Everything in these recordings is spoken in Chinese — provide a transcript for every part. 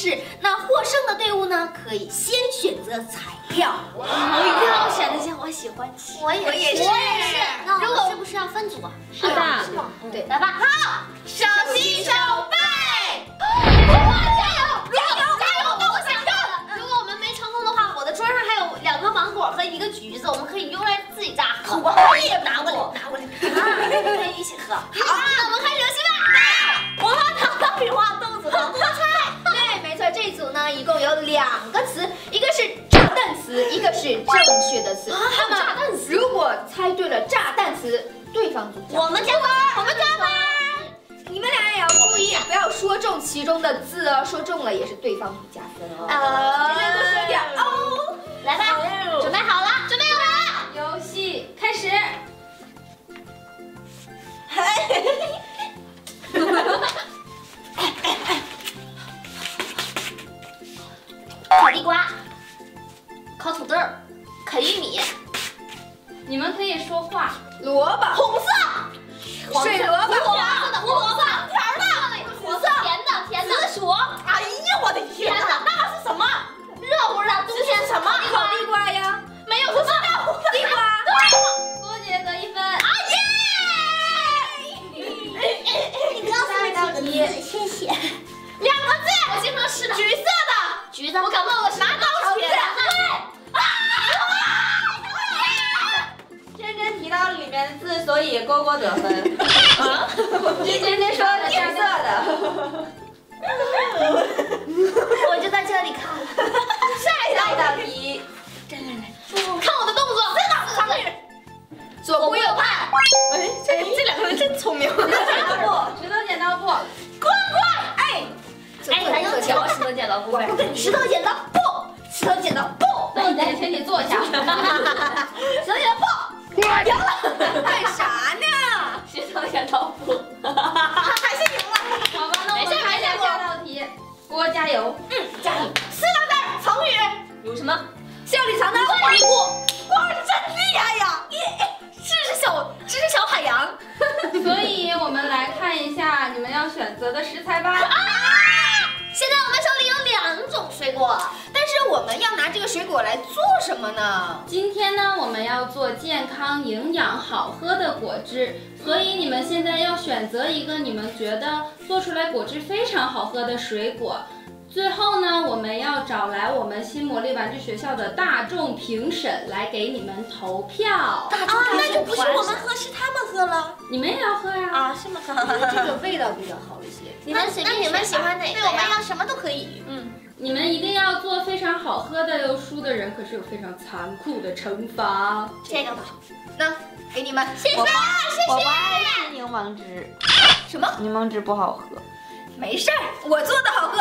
式，那获胜的队伍呢，可以先选择材料。哇，我一定要选那些我喜欢吃。我也是，我也是。那如果是不是要分组啊？是的。对，来吧。好，手心手背。加油！加油！加油！那我想要了。如果我们没成功的话，我的桌上还有两个芒果和一个橘子，我们可以用来自己榨喝。我也拿过来，拿过来，可以一起喝。好，那我们开始两个词，一个是炸弹词，一个是正确的词。那么炸弹词，如果猜对了炸弹词，对方组我们加分，我们加分。你们俩也要注意，不要说中其中的字哦，说中了也是对方组加分哦。啊，尽量多说点哦。来吧，准备好了，准备好了，游戏开始。左顾右盼。哎，这这两个人真聪明。剪刀布，石头剪刀布。乖乖，哎，哎，咱用脚石头剪刀布呗。不跟石头剪刀布，石头剪刀布。那你得请你坐下。石头剪刀布，我赢了。干啥呢？石头剪刀布，还是赢了。好吧，那我们看一下下道题。郭加油。嗯，加油。四个字，成语有什么？笑里藏刀，怪物。哇，真厉害呀！知识小，这是小海洋。所以我们来看一下你们要选择的食材吧。啊！现在我们手里有两种水果，但是我们要拿这个水果来做什么呢？今天呢，我们要做健康、营养、好喝的果汁，所以你们现在要选择一个你们觉得做出来果汁非常好喝的水果。最后呢，我们要找来我们新魔力玩具学校的大众评审来给你们投票。大众评审，那就不是我们喝，是他们喝了。你们也要喝呀？啊，是吗？这个味道比较好一些。你们随便，你们喜欢哪个对，我们要什么都可以。嗯，你们一定要做非常好喝的哟，输的人可是有非常残酷的惩罚。这个吧，那给你们，谢谢，谢谢。我不爱吃柠檬汁。什么？柠檬汁不好喝。没事儿，我做的好喝。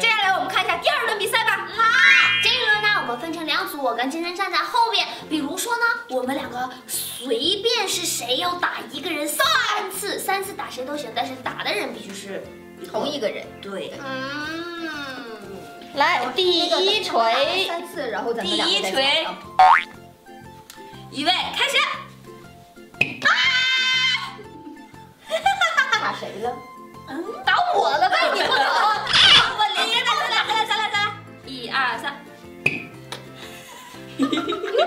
接下来我们看一下第二轮比赛吧。好，这一轮呢，我们分成两组，我跟真真站在后边。比如说呢，我们两个随便是谁要打一个人三次，三次打谁都行，但是打的人必须是同一个人。对。嗯。来，第一锤。三次，然后咱们第一锤。预备，开始。啊！打谁了？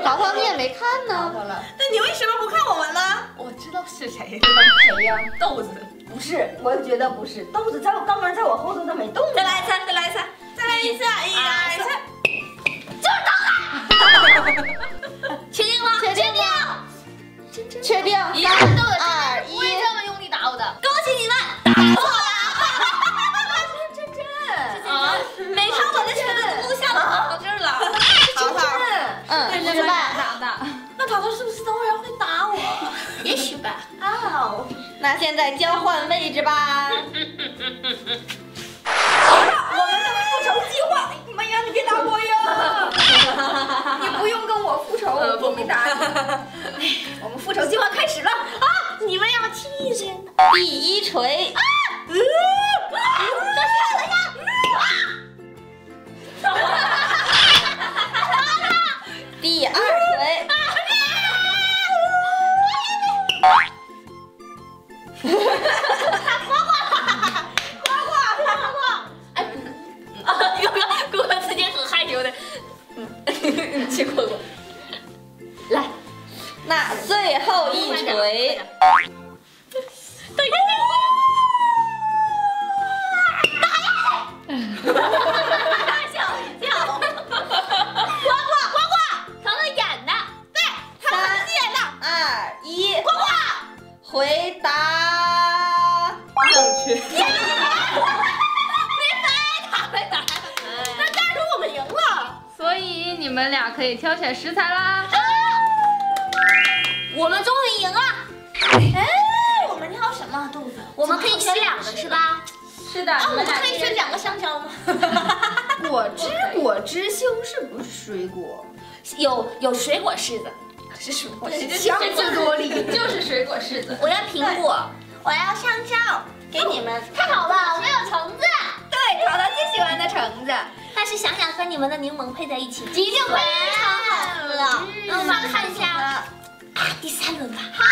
淘 淘你也没看呢。那你为什么不看我们呢？我知道是谁。谁呀？豆子。不是，我觉得不是。豆子在我刚刚在我后头他没动。再来一次，再来一次，再来一次，一二三。那现在交换位置吧。回答。正确。没白打，没打。那这样说我们赢了。所以你们俩可以挑选食材啦。我们终于赢了。哎，我们挑什么豆子？我们可以选两个是吧？是的，啊，我们可以选两个香蕉吗？果汁，果汁西红柿不是水果，有有水果柿子，是水果，强词夺理。就是水果柿子。我要苹果，我要香蕉，给你们。太好了，我们有橙子。对，淘淘最喜欢的橙子。但是想想和你们的柠檬配在一起，一定非常好喝。那我们看一下啊，第三轮吧。好，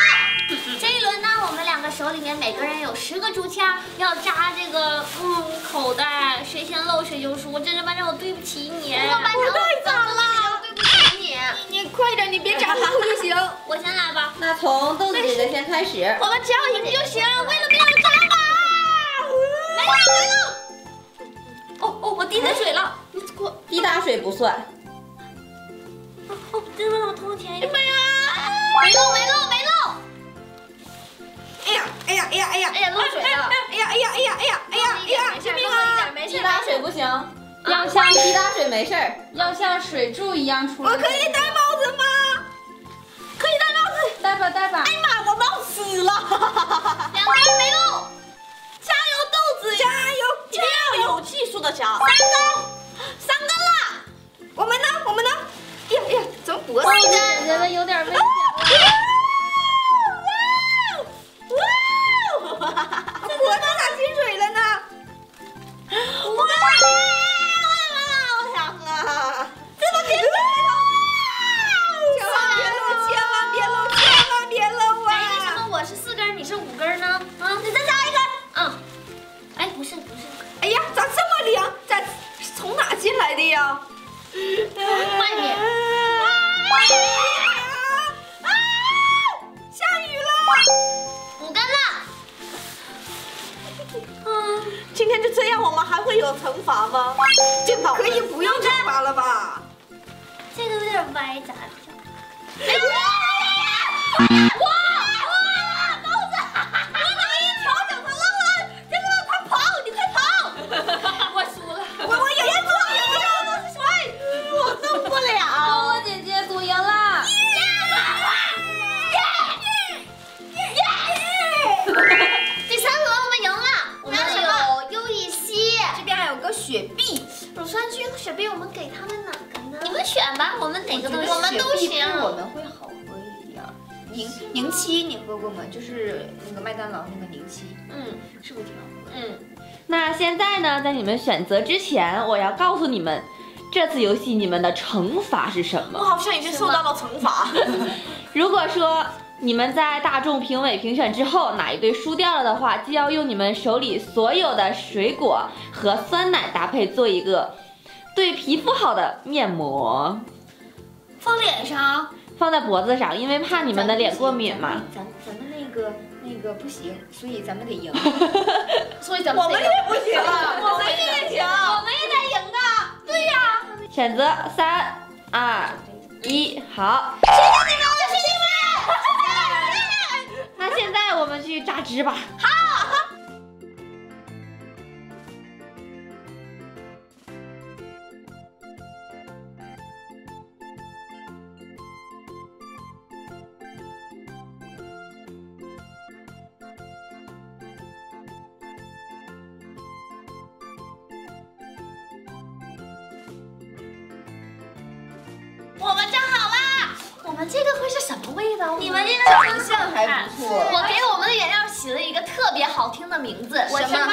这一轮呢，我们两个手里面每个人有十个竹签，要扎这个嗯口袋，谁先漏谁就输。真是班长，我对不起你。我班行。我先来吧，那从豆子姐姐先开始。我们只要赢就行，为了没有扎吧。没了没了。哦哦，我滴在水了。你给我。滴答水不算。哦，真的，我偷钱！哎呀妈呀！没漏，没漏，没漏！哎呀，哎呀，哎呀，哎呀，哎呀，漏水了！哎呀，哎呀，哎呀，哎呀，哎呀，哎呀，救命啊！没滴答水不行，要像滴答水没事儿。要像水柱一样出来。我可以打帽子。戴吧带吧。哎妈，我冒死了！两根没录，加油，豆子，加油！一定要有技术的加。三根，三根了！我们呢？我们呢？哎呀哎呀，怎么脖子？姐姐的有点危险了。惩罚吗？这脑可以不用惩罚了吧？这个有点歪，咋过吗？就是那个麦当劳那个宁七，嗯是不是挺好喝的？嗯，那现在呢，在你们选择之前，我要告诉你们，这次游戏你们的惩罚是什么。我好像已经受到了惩罚。如果说你们在大众评委评选之后哪一队输掉了的话，就要用你们手里所有的水果和酸奶搭配做一个对皮肤好的面膜，放脸上。放在脖子上，因为怕你们的脸过敏嘛。咱咱们那个那个不行，所以咱们得赢。所以咱们我们也不行，我们也行。我们也得赢啊！对呀，选择三二一，好。谢谢你们，谢谢你们。那现在我们去榨汁吧。们这个会是什么味道？你们这个长相还不错。我给我们的原料起了一个特别好听的名字，什么？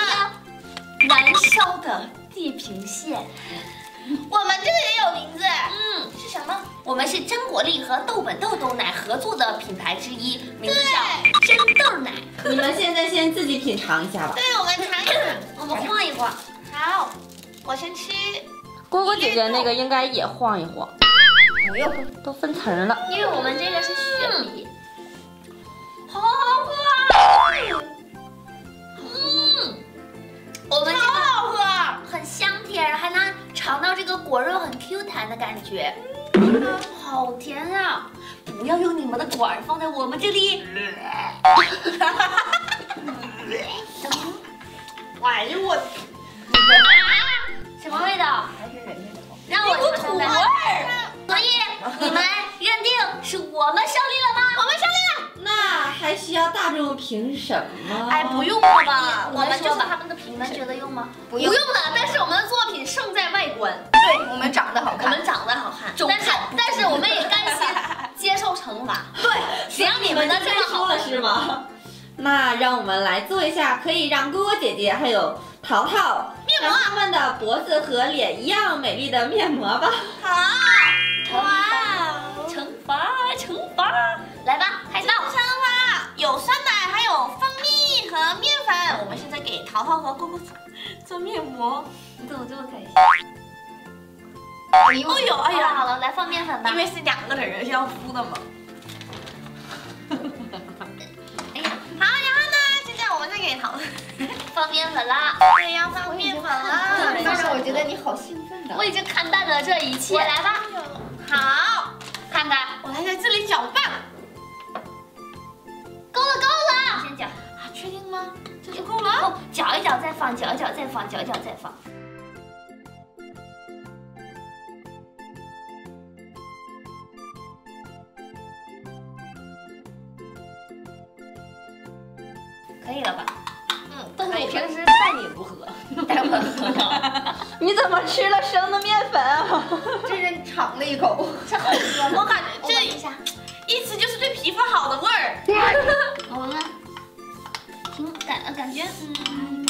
燃烧的地平线。我们这个也有名字，嗯，是什么？我们是真果粒和豆本豆豆奶合作的品牌之一，名字叫真豆奶。你们现在先自己品尝一下吧。对，我们尝一尝，我们晃一晃。好，我先吃，蝈蝈姐姐那个应该也晃一晃，不用，都分层了。因为我们这个是雪雪碧，好好喝啊！嗯，我们这个好喝。很香甜，还能尝到这个果肉很 Q 弹的感觉，好甜啊！不要用你们的管儿放在我们这里。哎呦我，什么味道？还是人家的好。让我尝尝呗。所以你们认定是我们胜利了吗？我们胜利了。那还需要大众评审吗？哎，不用了吧？我们就把他们的评，你们觉得用吗？不用了，但是我们的作品胜在外观，对我们长得好看。我们长得好看，但是但是我们也甘心接受惩罚。对，谁让你们的这么好了是吗？那让我们来做一下可以让哥哥姐姐还有淘淘面膜让他们的脖子和脸一样美丽的面膜吧。好，哇！惩罚惩罚，来吧，开始。惩罚，有酸奶，还有蜂蜜和面粉。我们现在给淘淘和姑姑做做面膜。你怎么这么开心？哎呦哎呦，哎好了呀，好了，来放面粉吧因。为是两个人要敷的嘛。哎呀，好，然后呢，现在我们再给淘，放面粉啦！对，要放面粉啊了。但是我觉得你好兴奋的我。已经看淡了这一切，来吧，好，看看，我来在这里搅拌。够了够了，先搅，啊，确定吗？这就够了。哦，搅一搅再放，搅一搅再放，搅一搅再放。了一口，这好喝吗？我感觉这一下，一吃就是对皮肤好的味儿。我闻闻，挺感感觉，嗯，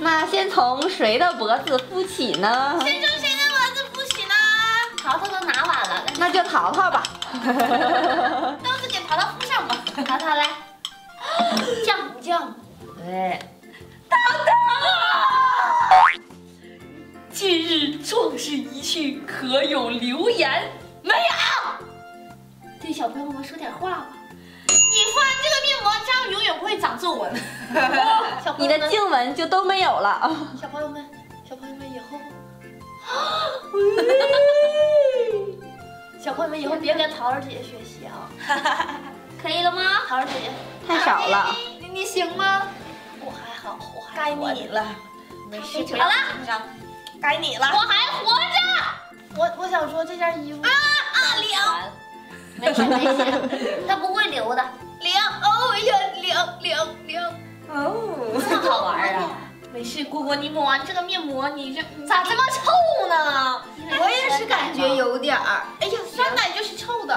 那先从谁的脖子敷起呢？先从谁的脖子敷起呢？淘淘都拿完了，那就淘淘吧。都是给淘淘敷上吧。淘淘来，酱不酱？对。近日壮士一去，可有留言？没有。对小朋友们说点话吧。你敷完这个面膜，这样永远不会长皱纹。你的友们，静雯就都没有了。小朋友们，小朋友们以后，小朋友们以后别跟桃儿姐姐学习啊。可以了吗？桃儿姐姐，太少了。你你行吗？我还好，我还该你了。没事，好了，该你了。我还活着。我我想说这件衣服啊啊凉没事没事，它 不会流的。凉哦呀凉凉凉哦，这么好玩啊？没事，果果你抹完这个面膜，你这咋这么臭呢？我也是感觉有点儿。哎呀，酸奶就是臭的，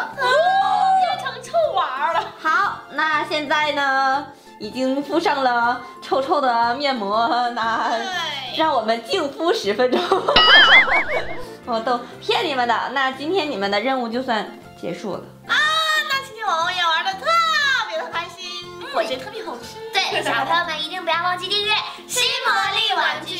臭娃了。好，那现在呢，已经敷上了臭臭的面膜，那对，让我们静敷十分钟。我都骗你们的。那今天你们的任务就算结束了。啊，那今天我们也玩的特别的开心，我觉得特别好吃。对，小朋友们一定不要忘记订阅《新魔力玩具